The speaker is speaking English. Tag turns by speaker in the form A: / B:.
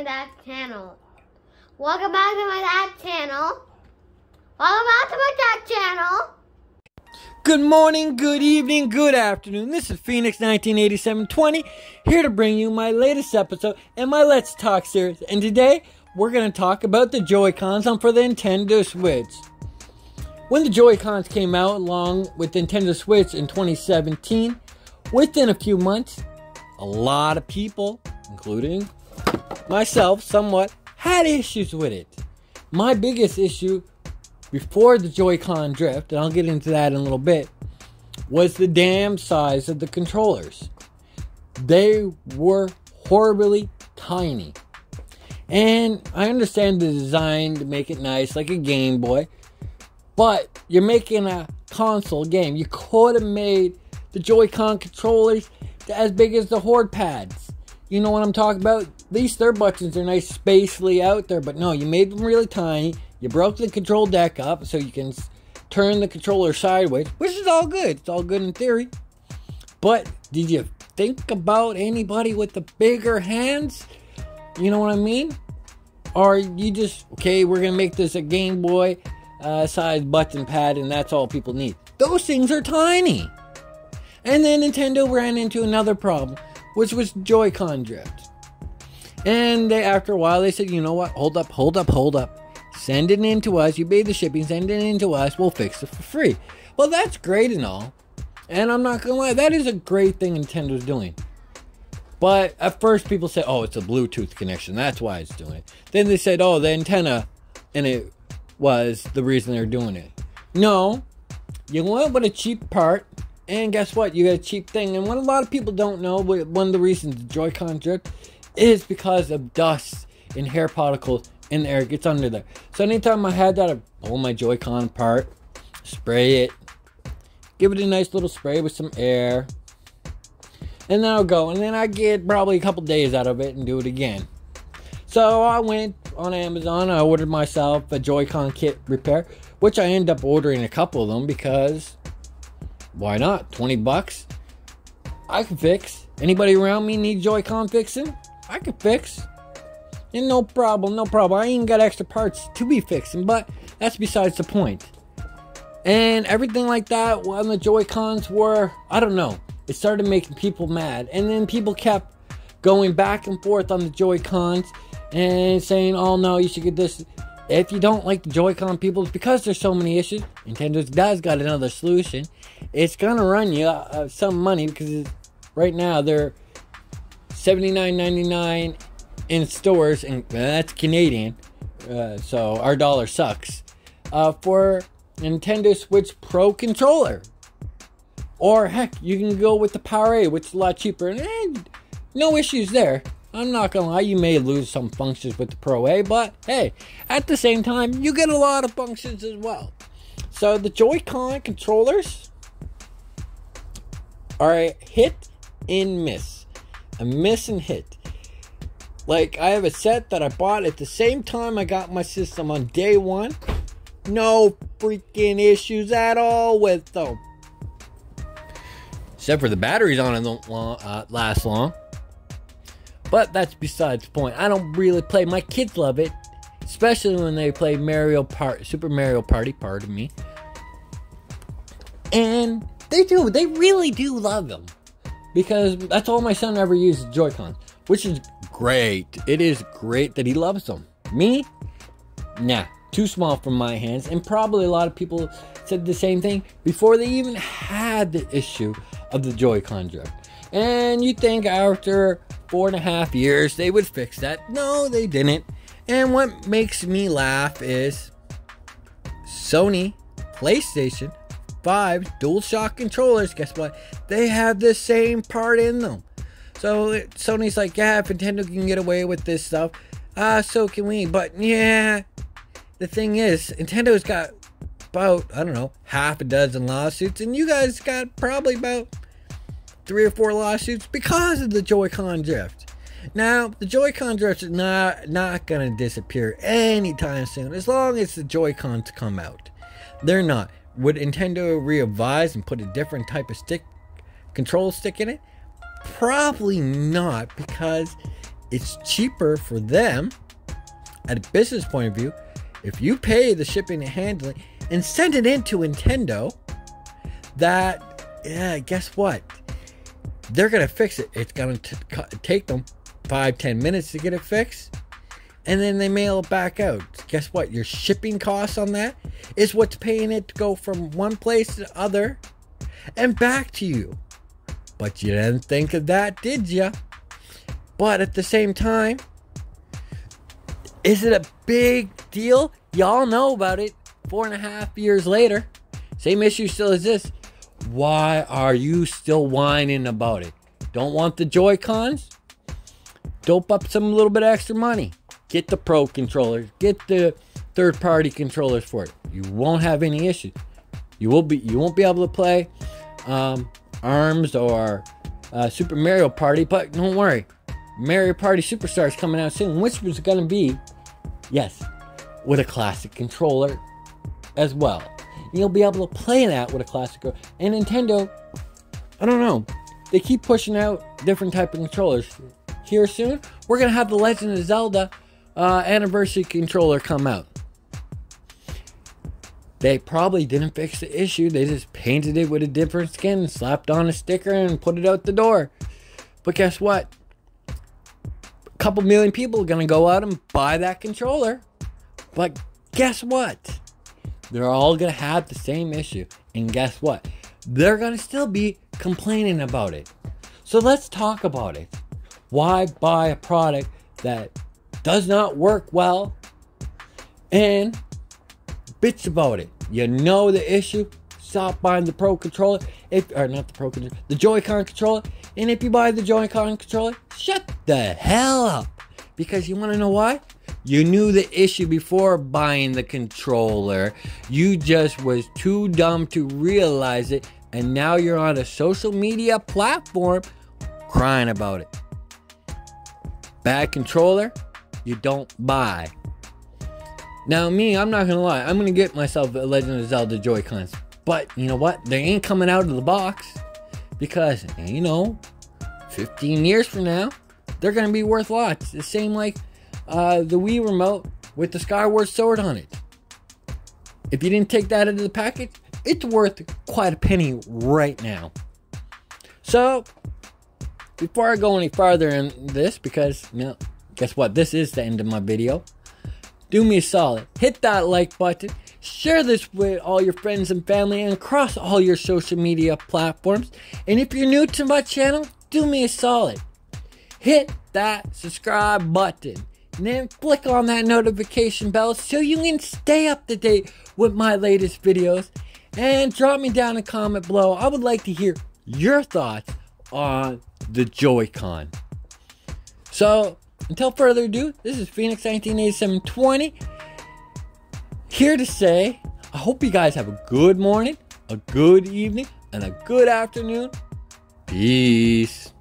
A: my dad's channel. Welcome back to my dad's channel. Welcome back to my dad's channel.
B: Good morning, good evening, good afternoon. This is Phoenix 198720 here to bring you my latest episode in my Let's Talk series. And today we're going to talk about the Joy-Cons on for the Nintendo Switch. When the Joy-Cons came out along with Nintendo Switch in 2017, within a few months, a lot of people, including myself somewhat, had issues with it. My biggest issue before the Joy-Con drift, and I'll get into that in a little bit, was the damn size of the controllers. They were horribly tiny. And I understand the design to make it nice, like a Game Boy, but you're making a console game. You could have made the Joy-Con controllers as big as the Hori pads. You know what I'm talking about? These third buttons are nice spacely out there, but no, you made them really tiny. You broke the control deck up so you can turn the controller sideways, which is all good. It's all good in theory. But did you think about anybody with the bigger hands? You know what I mean? Or you just, okay, we're going to make this a Game Boy uh, size button pad, and that's all people need. Those things are tiny. And then Nintendo ran into another problem, which was Joy-Con drift. And they, after a while, they said, you know what? Hold up, hold up, hold up. Send it in to us. You pay the shipping, send it in to us. We'll fix it for free. Well, that's great and all. And I'm not gonna lie, that is a great thing Nintendo's doing. But at first, people said, oh, it's a Bluetooth connection. That's why it's doing it. Then they said, oh, the antenna and it was the reason they're doing it. No, you went with a cheap part, and guess what? You get a cheap thing. And what a lot of people don't know, one of the reasons the Joy-Con drift is because of dust and hair particles in the air. It gets under there. So anytime I had that, I pull my Joy-Con apart, spray it, give it a nice little spray with some air, and then I'll go. And then I get probably a couple days out of it and do it again. So I went on Amazon. I ordered myself a Joy-Con kit repair, which I end up ordering a couple of them because why not? 20 bucks. I can fix. Anybody around me need Joy-Con fixing? I can fix. And no problem, no problem. I ain't got extra parts to be fixing, but that's besides the point. And everything like that when the Joy-Cons were, I don't know, it started making people mad. And then people kept going back and forth on the Joy-Cons and saying, oh no, you should get this. If you don't like the Joy-Con people, because there's so many issues, Nintendo does got another solution. It's gonna run you uh, some money because right now they're $79.99 in stores, and that's Canadian, uh, so our dollar sucks. Uh, for Nintendo Switch Pro controller, or heck, you can go with the PowerA, which is a lot cheaper, and eh, no issues there. I'm not gonna lie, you may lose some functions with the PowerA, but hey, at the same time, you get a lot of functions as well. So the Joy-Con controllers are a hit and miss, a miss and hit. Like I have a set that I bought at the same time I got my system on day one. No freaking issues at all with them. Except for the batteries on it don't uh, last long. But that's besides the point. I don't really play. My kids love it, especially when they play Mario Part, Super Mario Party. Pardon me. And they do. They really do love them because that's all my son ever uses Joy-Con, which is great. It is great that he loves them. Me, nah, too small for my hands. And probably a lot of people said the same thing before they even had the issue of the Joy-Con drift. And you think after four and a half years they would fix that. No, they didn't. And what makes me laugh is Sony PlayStation 5 DualShock controllers. Guess what? They have the same part in them. So Sony's like, yeah, if Nintendo can get away with this stuff, uh, so can we. But yeah, the thing is, Nintendo's got about, I don't know, half a dozen lawsuits, and you guys got probably about three or four lawsuits because of the Joy-Con drift. Now, the Joy-Con drift is not not gonna disappear anytime soon, as long as the Joy-Cons come out. They're not. Would Nintendo revise and put a different type of stick, control stick in it? Probably not, because it's cheaper for them. At a business point of view if you pay the shipping and handling and send it into Nintendo that yeah guess what? They're gonna fix it. It's gonna take them five ten minutes to get it fixed and then they mail it back out guess what your shipping costs on that is what's paying it to go from one place to the other and back to you but you didn't think of that did ya but at the same time is it a big deal? Y'all know about it. Four and a half years later, same issue still exists. Why are you still whining about it? Don't want the Joy Cons? Dope up some little bit extra money. Get the Pro controllers. Get the third party controllers for it. You won't have any issues. You will be. You won't be able to play um, Arms or uh, Super Mario Party, but don't worry. Mario Party Superstars coming out soon, which was going to be, yes, with a classic controller as well. You'll be able to play that with a classic. And Nintendo, I don't know, they keep pushing out different type of controllers. Here soon, we're gonna have the Legend of Zelda uh, anniversary controller come out. They probably didn't fix the issue. They just painted it with a different skin, slapped on a sticker, and put it out the door. But guess what? A couple million people are going to go out and buy that controller. But guess what? They're all going to have the same issue. And guess what? They're going to still be complaining about it. So let's talk about it. Why buy a product that does not work well and bitch about it? You know the issue. Stop buying the Pro controller, if or not the Pro controller, the Joy-Con controller. And if you buy the Joy-Con controller, shut the hell up. Because you want to know why? You knew the issue before buying the controller. You just was too dumb to realize it. And now you're on a social media platform crying about it. Bad controller, you don't buy. Now, me, I'm not gonna lie. I'm gonna get myself a Legend of Zelda Joy-Cons. But you know what? They ain't coming out of the box because you know, 15 years from now, they're gonna be worth lots. The same like uh, the Wii remote with the Skyward Sword on it. If you didn't take that out of the package, it's worth quite a penny right now. So, before I go any farther in this, because you know, guess what? This is the end of my video. Do me a solid, hit that like button, Share this with all your friends and family and across all your social media platforms. And if you're new to my channel, do me a solid. Hit that subscribe button and then click on that notification bell so you can stay up to date with my latest videos. And drop me down a comment below. I would like to hear your thoughts on the Joy-Con. So, until further ado, this is Phoenix 198720 here to say, I hope you guys have a good morning, a good evening, and a good afternoon. Peace.